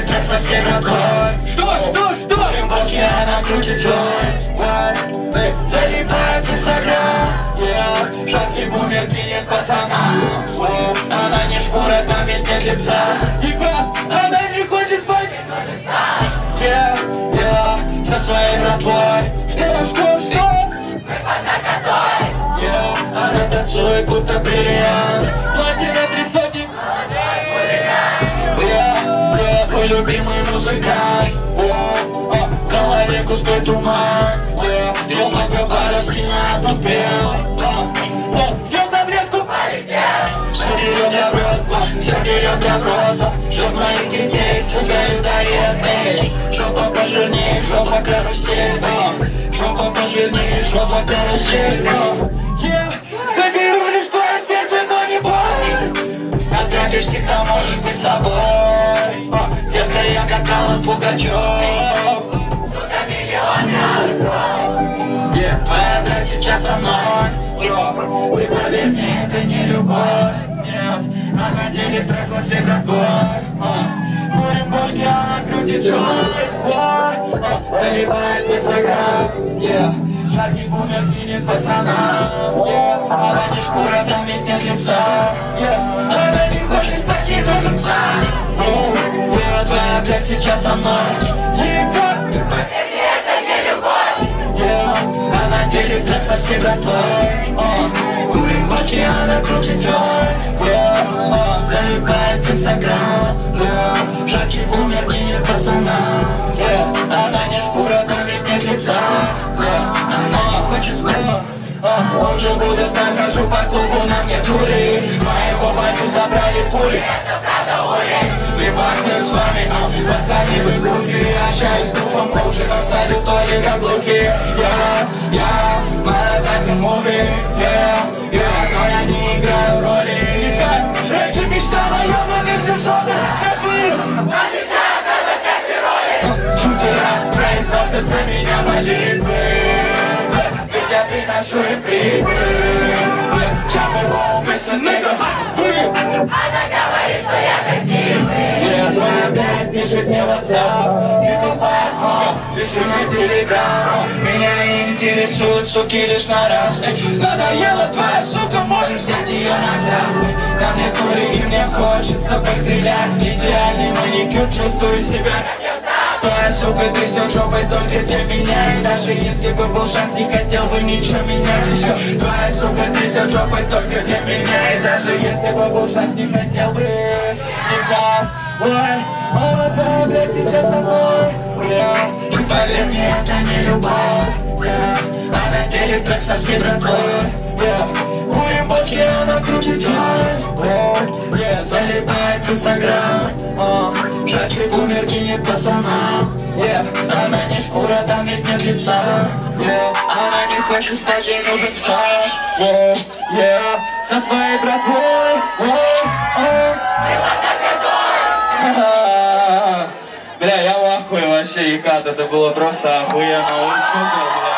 всей братвой Что, что, что? Курим башки, она крутит джой. Залипает в инстаграм Yeah, Жаркий бумер кинет пацана. Она не шкура, там ведь нет лица. Типа, она не хочет спать. Yeah, yeah, со своей братвой. Что, что, что? Yeah, она танцует, будто бриллиант. Платье твой любимый музыкант. В голове густой туман. Я много сильно отупел таблетку Все берет для рот, все берет для роза Чтоб моих детей тебя людоед Эй, жопа пожирнее, жопа карусель Жопа пожирнее, жопа карусель я как Алан Пугачев Yeah, да сейчас со мной Ты поверь мне, это не любовь. Нет, она делит трек все братвой А, Курим бошки, она крутит джой А, а, Залипает в инстаграм Yeah, Жаркий бумер кинет пацанам. Yeah, Она не шкура, там ведь нет лица. Она не хочет спать, ей нужен Твоя, твоя блядь сейчас со мной Тихо Yeah, Она делит трэп со всей братвой. А, Курим башки, она крутит джой. Залипает в инстаграм. Yeah, Жаркий бумер кинет пацанам yeah, Она не шкура, там ведь нет лица. Она не хочет спать. А, Уже буду знать, хожу по клубу, на мне тури Моего батю забрали пули Плевать мне с вами, а пацаны вы глупые Общаюсь с дуфом, уже насали толи каблуки Я, я, motherfucking movie Yeah, я, но я не играю роли. Раньше мечтала ёбаных девчонок Скажи им Чудера произносят за меня молитвы. Ведь я приношу им прибыль. Чапы, мы с Yeah, пиши мне телеграм Меня интересуют суки лишь на раз Надоела твоя сука, можешь взять ее назад На мне тури и мне хочется пострелять Идеальный маникюр, чувствую себя Твоя сука трясет жопой только для меня И даже если бы был шанс, не хотел бы ничего менять еще Твоя сука трясет жопой только для меня И даже если бы был шанс, не хотел бы. Никак, ой, твоя блядь сейчас со мной любовь yeah, Она делит трэп со всей братвой Курим башки, она крутит yeah, Залипает в инстаграм а, Жаркий бумер кинет пацанам yeah, Она не шкура, там ведь нет лица Она не хочет спать, ей нужен yeah, со своей братвой вообще, Икат, это было просто охуенно, ой, сука, бля.